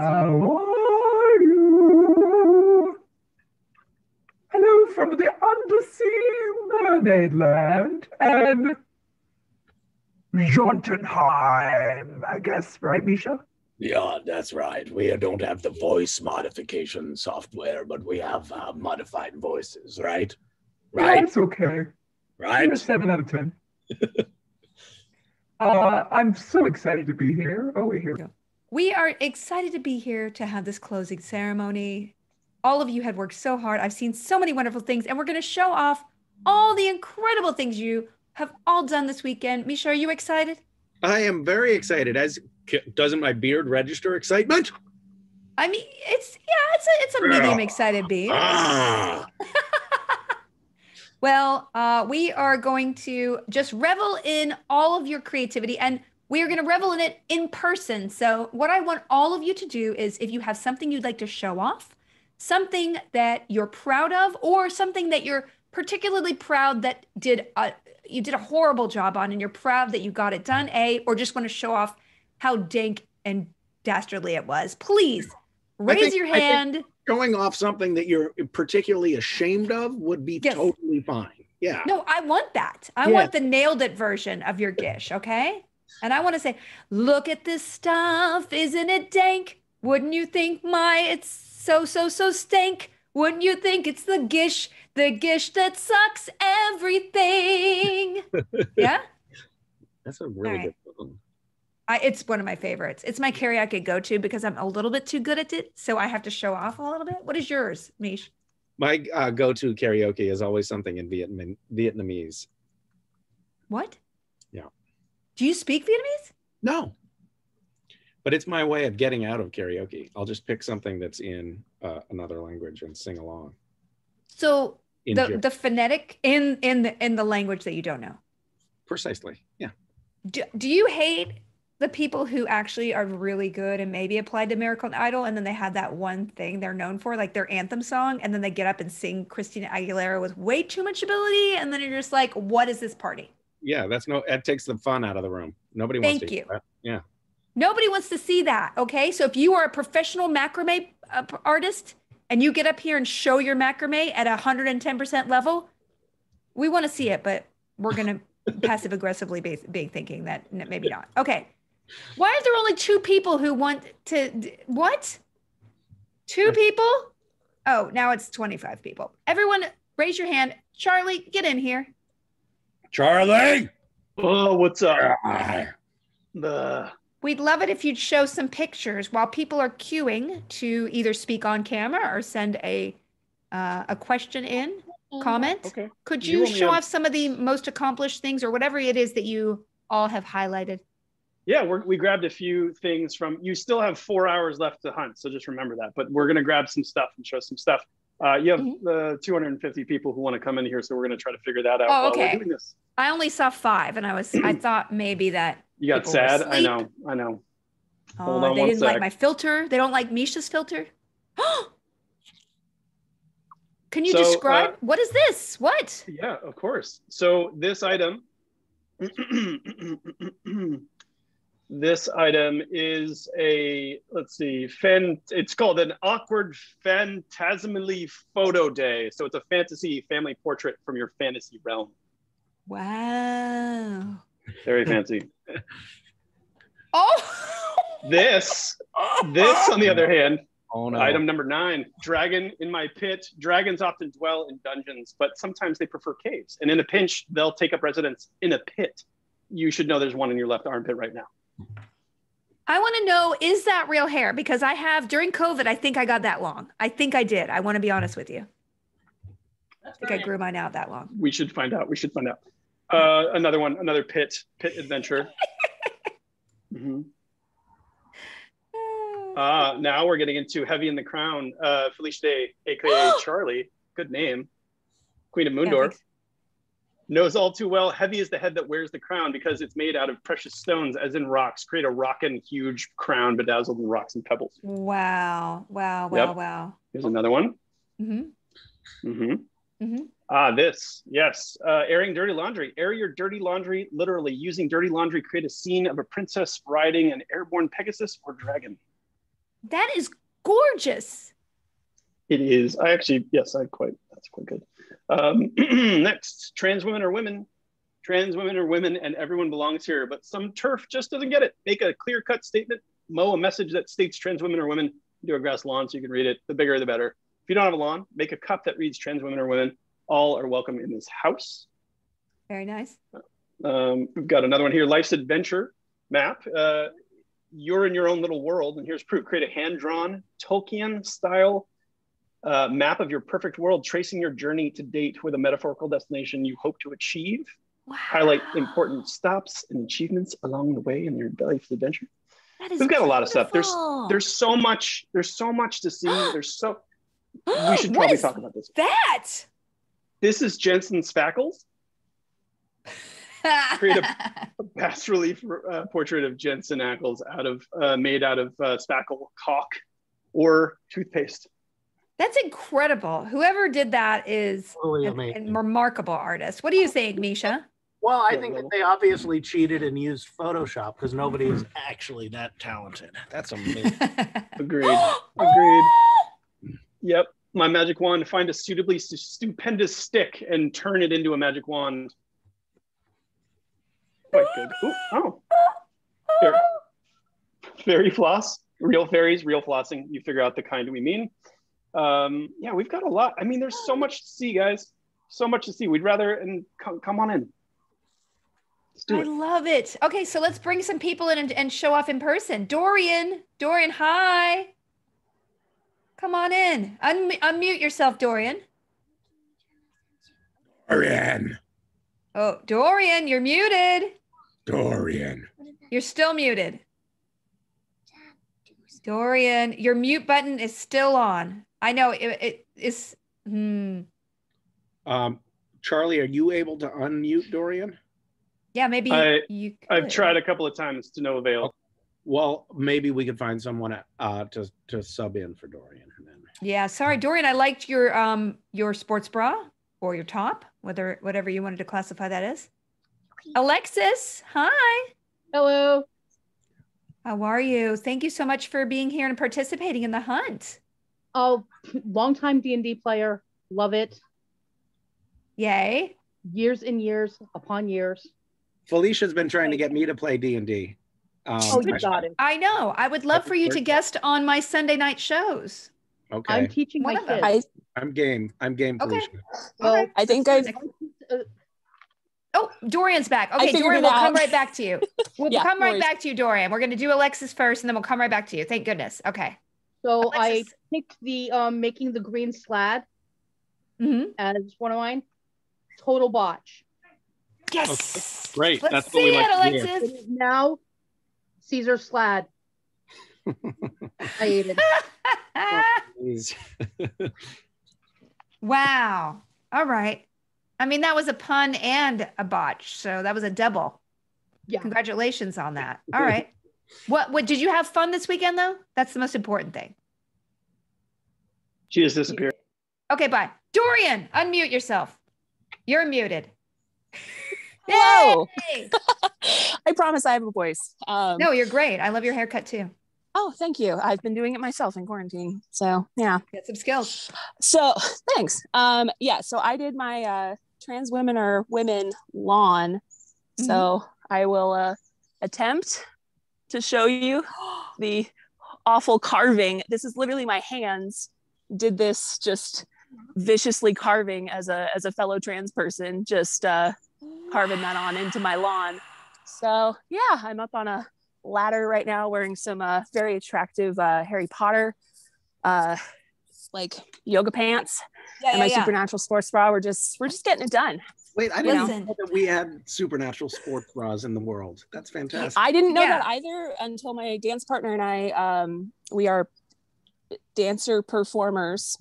How are you? Hello from the undersea mermaid land and Jotunheim, I guess, right, Misha? Yeah, that's right. We don't have the voice modification software, but we have uh, modified voices, right? Right? That's okay. You're Right? seven out of ten. uh, I'm so excited to be here. Oh, wait, here. We are excited to be here to have this closing ceremony. All of you had worked so hard. I've seen so many wonderful things, and we're going to show off all the incredible things you have all done this weekend. Misha, are you excited? I am very excited. As doesn't my beard register excitement? I mean, it's yeah, it's a it's a medium excited beard. Ah, Well, uh, we are going to just revel in all of your creativity and we are going to revel in it in person. So, what I want all of you to do is if you have something you'd like to show off, something that you're proud of, or something that you're particularly proud that did a, you did a horrible job on and you're proud that you got it done, A, or just want to show off how dank and dastardly it was, please raise think- your hand. Going off something that you're particularly ashamed of would be Yes. totally fine. Yeah. No, I want that. I Yeah. want the nailed it version of your gish, okay? And I want to say, look at this stuff, isn't it dank? Wouldn't you think my it's so so so stank? Wouldn't you think it's the gish, the gish that sucks everything? yeah, That's a really right. good one. I, it's one of my favorites. It's my karaoke go to because I'm a little bit too good at it, so I have to show off a little bit. What is yours, Mish? My uh, go-to karaoke is always something in Vietnam- Vietnamese. What? Do you speak Vietnamese? No. But it's my way of getting out of karaoke. I'll just pick something that's in uh, another language and sing along. So the the phonetic in in the in the language that you don't know. Precisely. Yeah. Do, do you hate the people who actually are really good and maybe applied to American Idol and then they have that one thing they're known for, like their anthem song, and then they get up and sing Christina Aguilera with way too much ability, and then you're just like, what is this party? Yeah. That's no, that takes the fun out of the room. Nobody wants to hear you. that. Yeah. Nobody wants to see that. Okay. So if you are a professional macrame uh, artist and you get up here and show your macrame at 110% level, we want to see it, but we're going to passive aggressively be, be thinking that maybe not. Okay. Why are there only two people who want to? What? Two people? Oh, now it's 25 people. Everyone, raise your hand. Charlie, get in here. Charlie. Oh, what's up? The We'd love it if you'd show some pictures while people are queuing to either speak on camera or send a uh, a question in, comment. okay. Could You you show have- off some of the most accomplished things or whatever it is that you all have highlighted? Yeah, we're, we grabbed a few things from. You still have four hours left to hunt, so just remember that. But we're gonna grab some stuff and show some stuff. Uh, you have Mhm. the 250 people who want to come in here, so we're gonna try to figure that out Oh, while okay. we're doing this. I only saw five, and I was I thought maybe that You got sad. I know. I know. Hold oh, on they didn't like my filter. They don't like Misha's filter. Can you So, uh, describe what is this? What? Yeah, of course. So this item, this item is a let's see, fan. It's called an awkward phantasmally photo day. So it's a fantasy family portrait from your fantasy realm. Wow. Very fancy. Oh. This, this on the other hand, Oh no. item number nine: dragon in my pit. Dragons often dwell in dungeons, but sometimes they prefer caves. And in a pinch, they'll take up residence in a pit. You should know there's one in your left armpit right now. I want to know is that real hair? Because I have during COVID, I think I got that long. I think I did. I want to be honest with you. I think I grew mine out that long. We should find out. We should find out. Uh, another one, another pit pit adventure. mm-hmm. Uh, now we're getting into Heavy in the Crown. Uh, Felicia Day, aka Charlie, good name. Queen of Yeah, Moondor thanks. Knows all too well. Heavy is the head that wears the crown because it's made out of precious stones, as in rocks. Create a rockin' huge crown bedazzled in rocks and pebbles. Wow. Wow. Wow. Yep. Wow. Here's another one. Mm hmm mm-hmm mm-hmm Ah, this, yes. Uh, airing dirty laundry. Air your dirty laundry, literally. Using dirty laundry, create a scene of a princess riding an airborne Pegasus or dragon. That is gorgeous. It is. I actually, yes, I quite. That's quite good. Um, next, trans women are women. Trans women are women, and everyone belongs here. But some turf just doesn't get it. Make a clear-cut statement. Mow a message that states trans women are women. Do a grass lawn so you can read it. The bigger, the better. If you don't have a lawn, make a cup that reads trans women are women. All are welcome in this house. Very nice. Um, we've got another one here, Life's Adventure map. Uh, you're in your own little world, and here's proof. Create a hand-drawn Tolkien style uh, map of your perfect world, tracing your journey to date with a metaphorical destination you hope to achieve. Wow. Highlight important stops and achievements along the way in your life's adventure. That is We've got a lot of stuff. There's there's so much. There's so much to see. There's so. We should probably talk about this. that. This is Jensen Spackles, Create a bas relief uh, portrait of Jensen Ackles out of uh, made out of uh, spackle caulk or toothpaste. That's incredible. Whoever did that is Totally a, a remarkable artist. What do you think, Misha? Well, I think that they obviously cheated and used Photoshop because nobody is actually that talented. That's amazing. Agreed. Agreed. Yep. My magic wand. Find a suitably stupendous stick and turn it into a magic wand. Quite good. Ooh, oh, Fair. fairy floss. Real fairies, real flossing. You figure out the kind we mean. Um, yeah, we've got a lot. I mean, there's so much to see, guys. So much to see. We'd rather and come, come on in. Let's do I it. love it. Okay, so let's bring some people in and, and show off in person. Dorian, Dorian, hi. Come on in. Un- unmute yourself, Dorian. Dorian. Oh, Dorian, you're muted. Dorian. You're still muted. Dorian, your mute button is still on. I know it, it is. Hmm. Um, Charlie, are you able to unmute Dorian? Yeah, maybe I- you. I've tried a couple of times to no avail. Well, maybe we could find someone uh, to to sub in for Dorian. Then Yeah, sorry, Dorian. I liked your um your sports bra or your top, whether whatever you wanted to classify that as. Alexis, hi. Hello. How are you? Thank you so much for being here and participating in the hunt. Oh, longtime D and D player. Love it. Yay! Years and years upon years. Felicia's been trying to get me to play D and D. Um, Oh, you got it. I know. I would love for you to guest on my Sunday night shows. Okay, I'm I'm, teaching One of them. kids. I am game. I'm game, Okay. Felicia. Well, Okay. I think I've uh, Oh, Dorian's back. Okay, Dorian, we'll come right back to you. We'll Yeah, come right worries. back to you, Dorian. We're going to do Alexis first, and then we'll come right back to you. Thank goodness. Okay. So I picked the um making the green slad hmm as one of mine. Total botch. Yes. Great. Let's That's what see we like it, to hear. It Alexis. now Caesar slad. I ate it. Please. wow. All right. I mean, that was a pun and a botch. So that was a double. Yeah. Congratulations on that. All right. What what did you have fun this weekend though? That's the most important thing. She has disappeared. Okay, bye. Dorian, unmute yourself. You're muted. Hello. Yay! I promise I have a voice. Um, No, you're great. I love your haircut too. Oh, thank you. I've been doing it myself in quarantine. So yeah. Get some skills. So thanks. Um, yeah. So I did my uh, trans women or women lawn. So I will uh, attempt to show you the awful carving. This is literally my hands did this just viciously carving as a as a fellow trans person, just uh, carving that on into my lawn. So yeah, I'm up on a ladder right now wearing some uh, very attractive uh, Harry Potter uh, like yoga pants Yeah, and my supernatural sports bra. We're just we're just getting it done. Wait, I didn't Listen. know that we had supernatural sports bras in the world. That's fantastic. I didn't know Yeah. that either until my dance partner and I um we are dancer performers.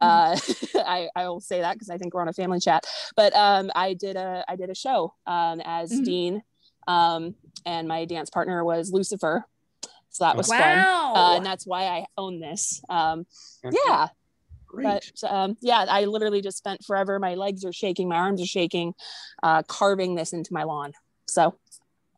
Uh, I, I will say that because I think we're on a family chat. But um, I did a I did a show um, as Mhm. Dean, um, and my dance partner was Lucifer. So that was fun, uh, and that's why I own this. Um, yeah, Great. but um, yeah, I literally just spent forever. My legs are shaking, my arms are shaking, uh, carving this into my lawn. So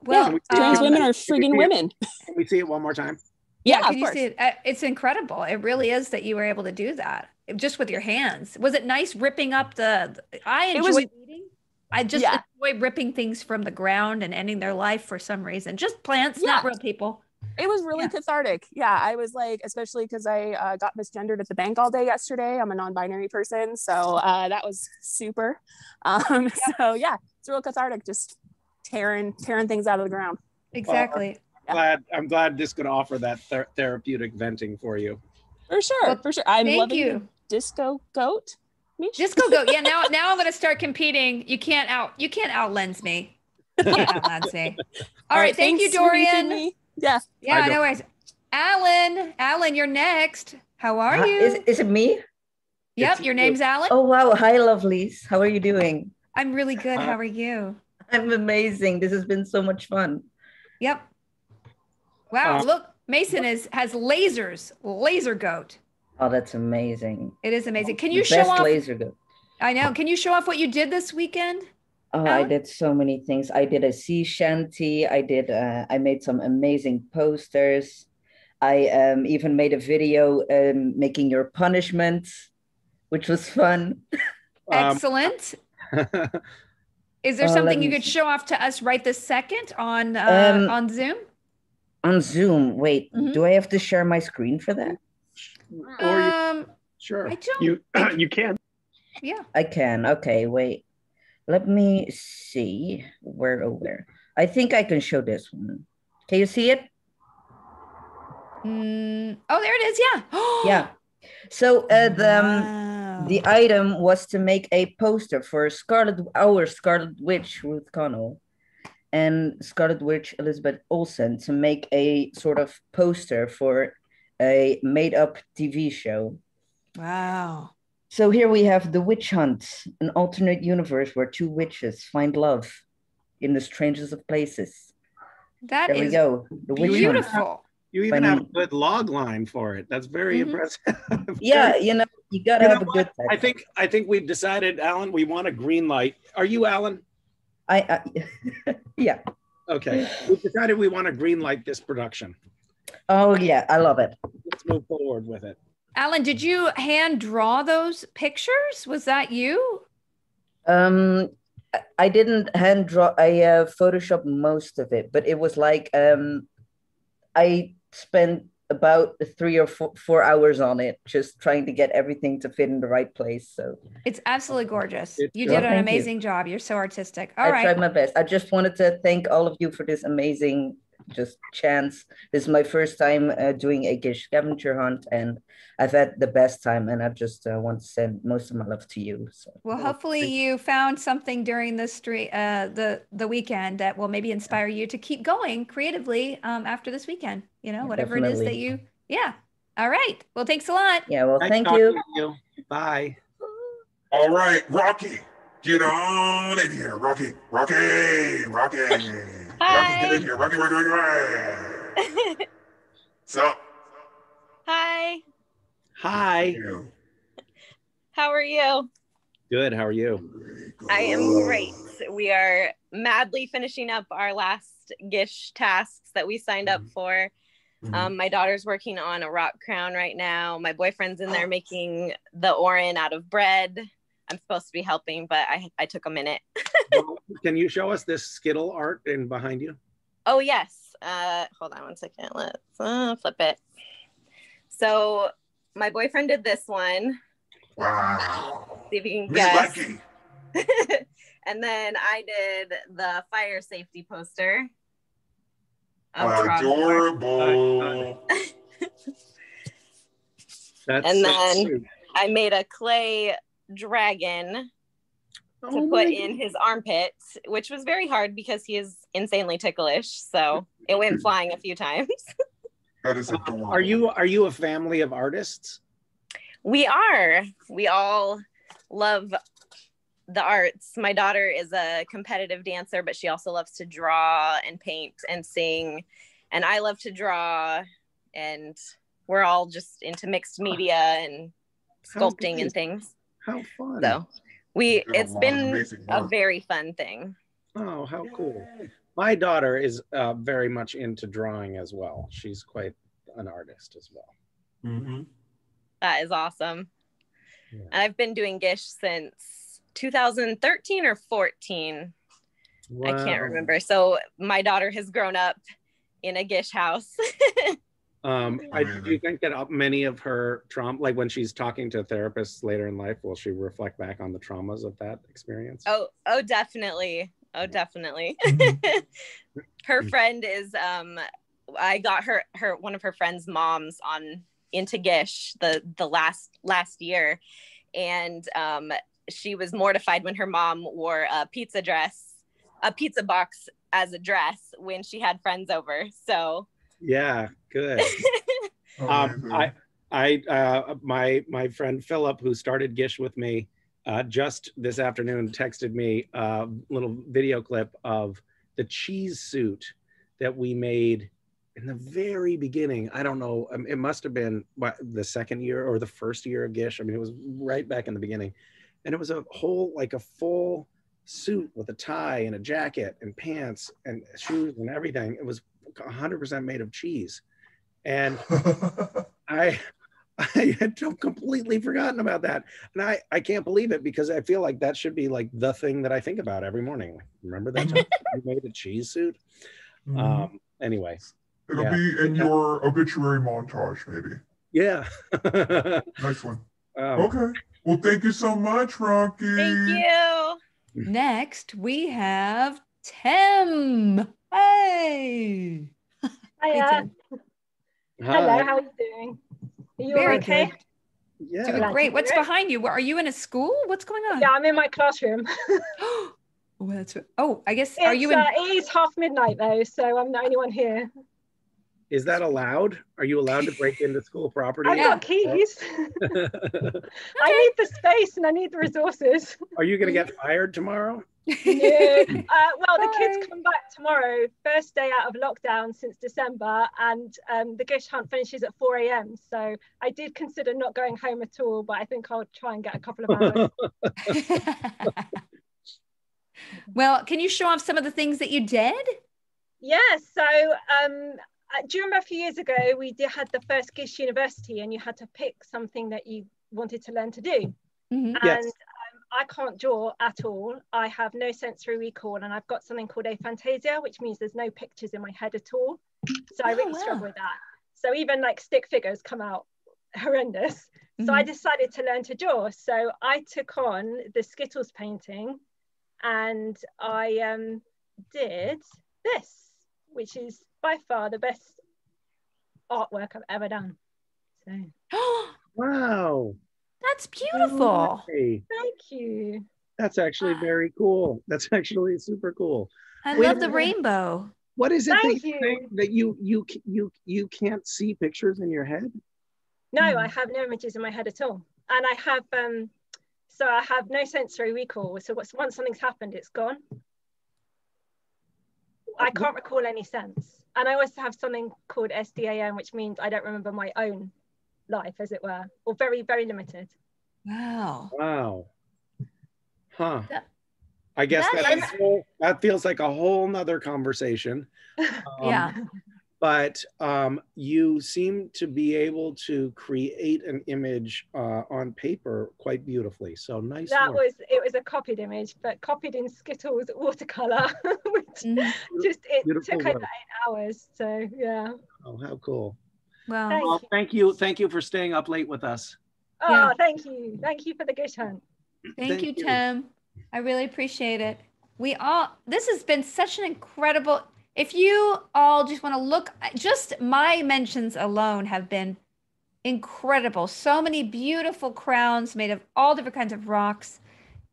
well, we- trans um, women are friggin' we- women. Can we see it one more time? Yeah, can of you course. see it? Uh, It's incredible. It really is that you were able to do that just with your hands. Was it nice ripping up the? I enjoy was- eating. I just Yeah. enjoy ripping things from the ground and ending their life for some reason. Just plants, not real people. It was really Yeah. cathartic. Yeah, I was like, especially because I uh, got misgendered at the bank all day yesterday. I'm a non-binary person, so uh, that was super. Um, So yeah, it's real cathartic, just tearing tearing things out of the ground. Exactly. Yeah. Glad I'm glad this could offer that ther- therapeutic venting for you. For sure, Well, for sure. I'm Thank loving you. disco goat. Mish. Disco Goat. Yeah, now now I'm gonna start competing. You can't out you can't out lens me. You can't out lens me. All right, thank you, thanks for Dorian. Me- Yeah, Yeah, no worries. Alan, Alan, you're next. How are Hi- you? Is, is it me? yep, It's your you. name's Alan. Oh, wow. Hi, lovelies. How are you doing? I'm really good. Hi. How are you? I'm amazing. This has been so much fun. Yep. Wow, Uh, look, Mason is has lasers, laser goat. Oh, that's amazing. It is amazing. Can The you show best off? laser go. I know. Can you show off what you did this weekend? Oh, I did so many things. I did a sea shanty. I did. Uh, I made some amazing posters. I um, even made a video um, making your punishment, which was fun. Um, Excellent. Is there uh, something you could see. show off to us right this second on uh, Um, on Zoom? On Zoom. Wait, Mhm. do I have to share my screen for that? or you, Um, sure. I don't. You you can. yeah. I can. Okay, wait. Let me see. Where, where? I think I can show this one. Can you see it? Mm, oh, there it is. Yeah. Yeah. So uh, the, um, Wow. the item was to make a poster for Scarlet, our Scarlet Witch, Ruth Connell, and Scarlet Witch Elizabeth Olsen to make a sort of poster for a made up TV show. wow. So here we have The Witch Hunt, an alternate universe where two witches find love in the strangest of places. That There we go. The Witch Hunt. beautiful. You even have a good log line for it. That's very Mhm. impressive. Yeah, you know, you gotta You have a what? good I think I think we've decided, Alan. We want a green light. Are you Alan? I, I yeah. Okay. We've decided we want to green light this production. Oh yeah, I love it. Let's move forward with it. Alan, did you hand draw those pictures? Was that you? Um, I- I didn't hand draw. I uh, photoshopped most of it, but it was like um, I spent about three or four, four hours on it, just trying to get everything to fit in the right place. So It's absolutely gorgeous. It's You good. did an Thank you. amazing job. You're so artistic. All I right. tried my best. I just wanted to thank all of you for this amazing just chance. This is my first time uh, doing a gish scavenger hunt, and I've had the best time. And I just uh, want to send most of my love to you. So Well, Oh, hopefully you found something during the street, uh, the the weekend that will maybe inspire you to keep going creatively um, after this weekend. You know, Yeah, whatever it is that you. Yeah. All right. Well, thanks a lot. yeah, well, Nice thank you. you. Bye. All right, Rocky, get on in here, Rocky, Rocky, Rocky, Rocky, get in here, Rocky, Rocky, Rocky, Rocky. So, Hi, Hi. how are you? Good. How are you? I am great. We are madly finishing up our last Gish tasks that we signed up for. Mhm. Um, my daughter's working on a rock crown right now. My boyfriend's in there making the orin out of bread. I'm supposed to be helping, but I, I took a minute. Well, Can you show us this Skittle art in behind you? Oh yes. Uh, hold on one second. Let's uh, flip it. So my boyfriend did this one. Wow. See if you can Me guess. lucky. and then I did the fire safety poster. Adorable. That's And so then- cute. I made a clay dragon to Oh put my in his armpit, which was very hard because he is insanely ticklish. So it went flying a few times. That is adorable. Um, are you are you a family of artists? We are. We all love the arts. My daughter is a competitive dancer, but she also loves to draw and paint and sing. And I love to draw. And we're all just into mixed media and sculpting and things. How fun. So we Did a it's lot of been a very fun thing. Oh, how cool. My daughter is uh, very much into drawing as well. She's quite an artist as well. Mm-hmm. That is awesome. Yeah. And I've been doing Gish since 2013 or 14. I can't remember. So my daughter has grown up in a Gish house. Um, I, do you think that many of her trauma, like when she's talking to therapists later in life, will she reflect back on the traumas of that experience? oh, oh, definitely. Oh, definitely. her friend is um I got her her one of her friend's moms on into Gish the the last last year and um she was mortified when her mom wore a pizza dress a pizza box as a dress when she had friends over so Yeah, good. um, I, I, uh, my my friend Philip, who started Gish with me, uh, just this afternoon texted me a little video clip of the cheese suit that we made in the very beginning. I don't know, um, it must have been what, the second year or the first year of Gish. I mean, it was right back in the beginning, and it was a whole like a full suit with a tie and a jacket and pants and shoes and everything. It was 100% made of cheese. And I I had completely forgotten about that. And I, I can't believe it because I feel like that should be like the thing that I think about every morning. Remember that time you made a cheese suit? Um, anyway. Mm-hmm. It'll yeah. be in your obituary montage, maybe. Yeah. Nice one. Um, Okay. Well, thank you so much, Rocky. thank you Next, we have Tim. Hey. Hiya. Hello, Hi. how are you doing? Are you Very okay? good. Yeah. Doing great. What's behind you? Are you in a school? What's going on? Yeah, I'm in my classroom. oh, that's. Oh, I guess. Are you in? uh, it is half midnight though, so I'm the only one here. Is that allowed? Are you allowed to break into school property? I've got keys. I need the space and I need the resources. Are you going to get fired tomorrow? Yeah. Uh, well, the kids come back tomorrow, first day out of lockdown since December, and um, the Gish hunt finishes at 4 a.m. So I did consider not going home at all, but I think I'll try and get a couple of hours. well, can you show off some of the things that you did? Yeah, so um, do you remember a few years ago we did, had the first Gish University and you had to pick something that you wanted to learn to do? Mhm. And um, I can't draw at all. I have no sensory recall and I've got something called aphantasia, which means there's no pictures in my head at all. So I Oh, really wow. struggle with that. So even like stick figures come out horrendous. So I Mhm. decided to learn to draw. So I took on the Skittles painting and I um, did this, which is by far the best artwork I've ever done. So Wow. That's beautiful. Hey, thank you. that's actually very cool. That's actually super cool. I Wait love the minute. rainbow. What is it that you you. think that you you you you can't see pictures in your head? No, Hmm. I have no images in my head at all. And I have um so I have no sensory recall. So once something's happened, it's gone. I can't recall any sense. And I also have something called SDAM, which means I don't remember my own life, as it were, or very, very limited. Wow. Wow. Huh. That- I guess that that's whole, that feels like a whole nother conversation. Um, Yeah. But um, you seem to be able to create an image uh, on paper quite beautifully. So nice. that work. was it was a copied image, but copied in Skittles watercolor, which Mhm. just it Beautiful took over eight hours. So yeah. Oh, how cool. Wow. Thank Well, you. thank you. Thank you for staying up late with us. Oh, Yeah. thank you. Thank you for the gish hunt. Thank, Thank you, you. Tim. I really appreciate it. We all, this has been such an incredible. If you all just want to look, just my mentions alone have been incredible. So many beautiful crowns made of all different kinds of rocks.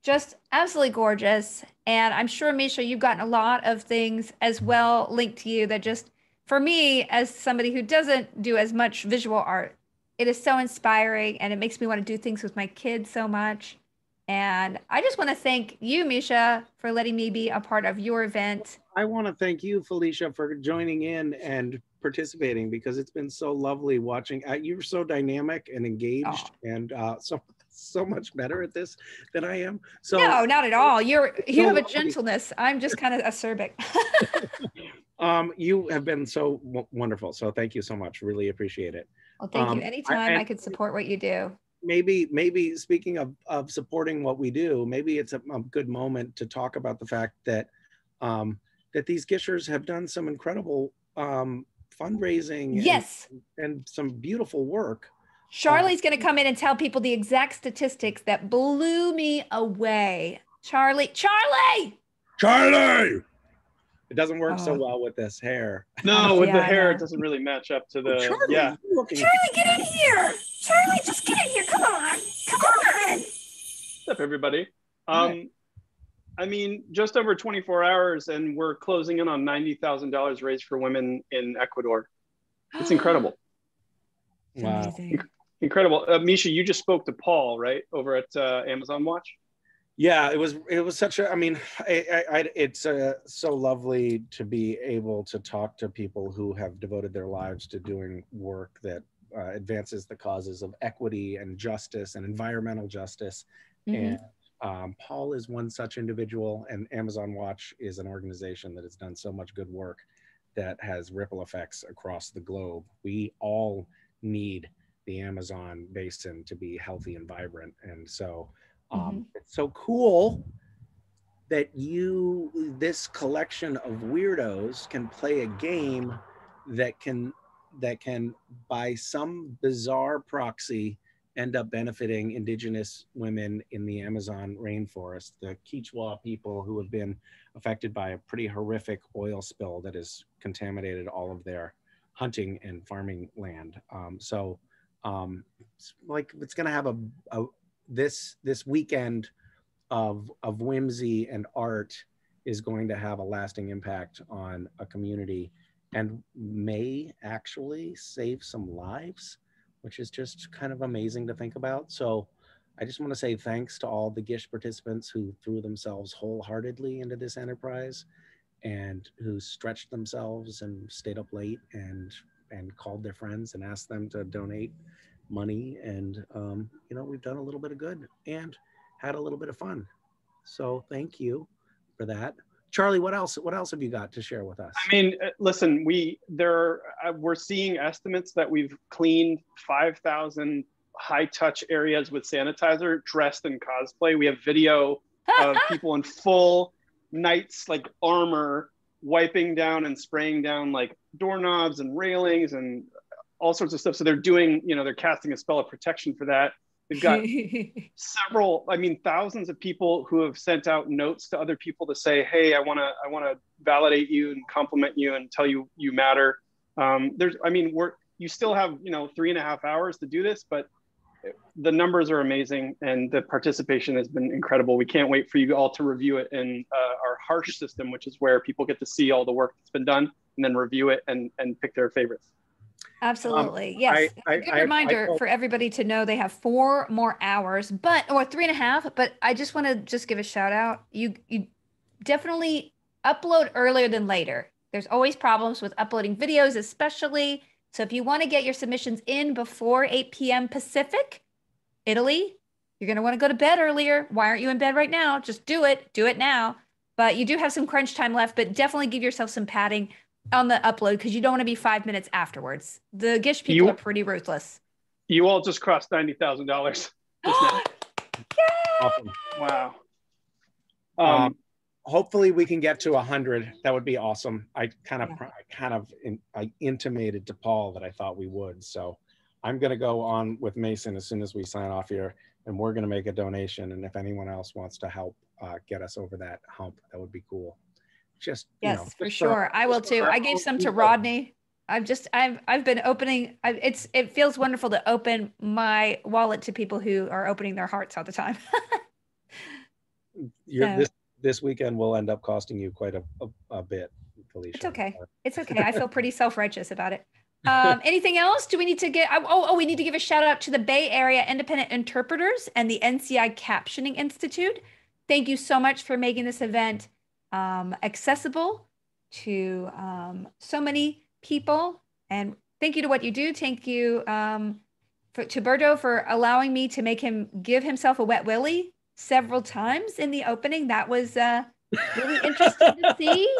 Just absolutely gorgeous. And I'm sure, Misha, you've gotten a lot of things as well linked to you that just, for me, as somebody who doesn't do as much visual art, it is so inspiring and it makes me want to do things with my kids so much. And I just want to thank you, Misha, for letting me be a part of your event. I want to thank you, Felicia, for joining in and participating because it's been so lovely watching. Uh, you're so dynamic and engaged, and uh, so so much better at this than I am. So no, not at all. You're you so have a gentleness. I'm just kind of acerbic. Um, you have been so w- wonderful. So thank you so much. Really appreciate it. Well, thank Um, you. I- Anytime I, and- could support what you do. Maybe maybe speaking of, of supporting what we do maybe it's a, a good moment to talk about the fact that um, that these gishers have done some incredible um, fundraising Yes. and, some beautiful work Charlie's going to come in and tell people the exact statistics that blew me away. Charlie, Charlie! charlie it doesn't work so Oh. well with this hair No, with Yeah, the hair, it doesn't really match up to the. Charlie, yeah. Charlie, get in here! Charlie, just get in here. Come on. Come on. What's up, everybody? Um, I mean, just over 24 hours, and we're closing in on $90,000 raised for women in Ecuador. It's incredible. wow Amazing. Incredible. Uh, Misha, you just spoke to Paul, right, over at uh, Amazon Watch? yeah it was it was such a i mean I, I, I it's uh, so lovely to be able to talk to people who have devoted their lives to doing work that uh, advances the causes of equity and justice and environmental justice. Mhm. and um, paul is one such individual and amazon watch is an organization that has done so much good work that has ripple effects across the globe. We all need the amazon basin to be healthy and vibrant. And so um, it's so cool that you this collection of weirdos can play a game that can that can by some bizarre proxy end up benefiting indigenous women in the amazon rainforest the Quechua people who have been affected by a pretty horrific oil spill that has contaminated all of their hunting and farming land. Um, so um, it's like it's going to have a, a this this weekend of of whimsy and art is going to have a lasting impact on a community and may actually save some lives which is just kind of amazing to think about. So i just want to say thanks to all the gish participants who threw themselves wholeheartedly into this enterprise and who stretched themselves and stayed up late and and called their friends and asked them to donate money. And um, you know we've done a little bit of good and had a little bit of fun. So thank you for that charlie what else what else have you got to share with us I mean, uh, listen, we there are, uh, we're seeing estimates that we've cleaned 5,000 high touch areas with sanitizer dressed in cosplay. We have video of people in full knights like armor wiping down and spraying down like doorknobs and railings and all sorts of stuff. So they're doing, you know, they're casting a spell of protection for that. We've got several, I mean, thousands of people who have sent out notes to other people to say, "Hey, I want to, I want to validate you and compliment you and tell you you matter." Um, there's, I mean, we're you still have, you know, three and a half hours to do this, but the numbers are amazing and the participation has been incredible. We can't wait for you all to review it in uh, our harsh system, which is where people get to see all the work that's been done and then review it and and pick their favorites. Absolutely. Um, yes. I- I- Good I- reminder for everybody to know they have four more hours, but or three and a half. But I just want to just give a shout out. You you definitely upload earlier than later. There's always problems with uploading videos, especially. So if you want to get your submissions in before 8 p.m. Pacific, Italy, you're going to want to go to bed earlier. Why aren't you in bed right now? Just do it. Do it now. But you do have some crunch time left, but definitely give yourself some padding on the upload because you don't want to be five minutes afterwards. The Gish people You- are pretty ruthless. You all just crossed ninety thousand dollars. awesome Wow. um, hopefully we can get to a 100 that would be awesome i kind of i kind of in, i intimated to paul that i thought we would so i'm going to go on with mason as soon as we sign off here and we're going to make a donation and if anyone else wants to help uh, get us over that hump that would be cool just you Yes, know, for just sure. I will too. I gave some to Rodney. I've just I've I've been opening. I, it's it feels wonderful to open my wallet to people who are opening their hearts all the time. So- this this weekend will end up costing you quite a, a, a bit felicia It's okay. It's okay. I feel pretty self righteous about it. Um, anything else? Do we need to get? Oh, oh, we need to give a shout out to the Bay Area Independent Interpreters and the NCI Captioning Institute. Thank you so much for making this event um, accessible to um, so many people. And thank you to what you do. Thank you um, for, to Berto for allowing me to make him give himself a wet willy several times in the opening. That was uh, really interesting to see.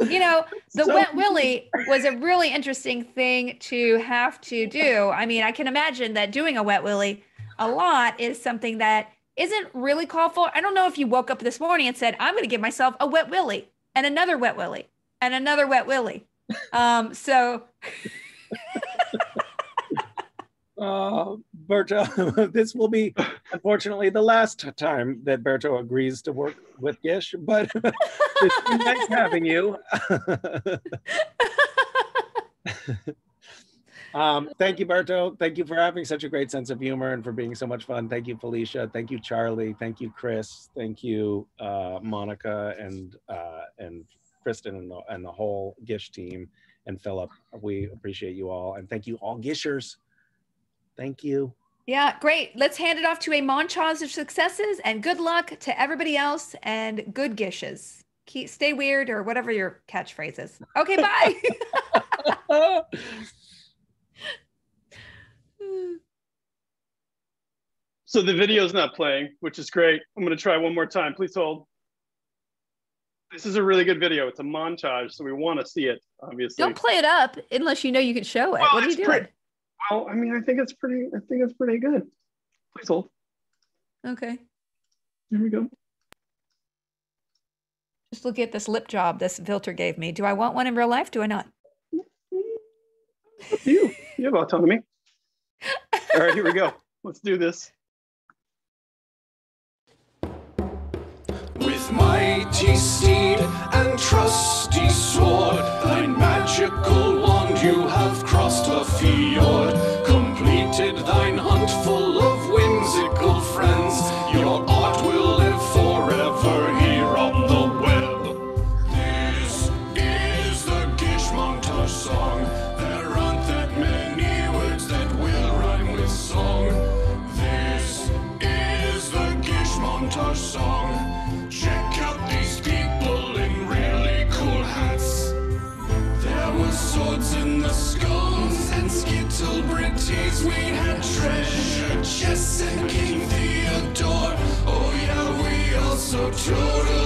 you know, the So- wet willy was a really interesting thing to have to do. I mean, I can imagine that doing a wet willy a lot is something that isn't really called for. I don't know if you woke up this morning and said, "I'm going to give myself a wet willy and another wet willy and another wet willy." Um, so Uh, Berto, this will be unfortunately the last time that Berto agrees to work with Gish, but it's nice having you. Um, thank you, Berto. Thank you for having such a great sense of humor and for being so much fun. Thank you, Felicia. Thank you, Charlie. Thank you, Chris. Thank you, uh, Monica and uh, and Kristen and the, and the whole Gish team and Philip. We appreciate you all, and thank you all Gishers. Thank you. Yeah, great. Let's hand it off to a montage of successes and good luck to everybody else and good gishes. Keep, stay weird or whatever your catchphrase is. Okay, bye. So the video's not playing, which is great. I'm going to try one more time. Please hold. This is a really good video. It's a montage, so we want to see it, obviously. Don't play it up unless you know you can show it. Well, what are you doing? pretty- Well, I mean, I think it's pretty. I think it's pretty good. Please hold. Okay. Here we go. Just look at this lip job this filter gave me. Do I want one in real life? Do I not? You. You have autonomy. All right, here we go. Let's do this. Mighty steed and trusty sword, thine magical wand you have crossed a fjord, treasure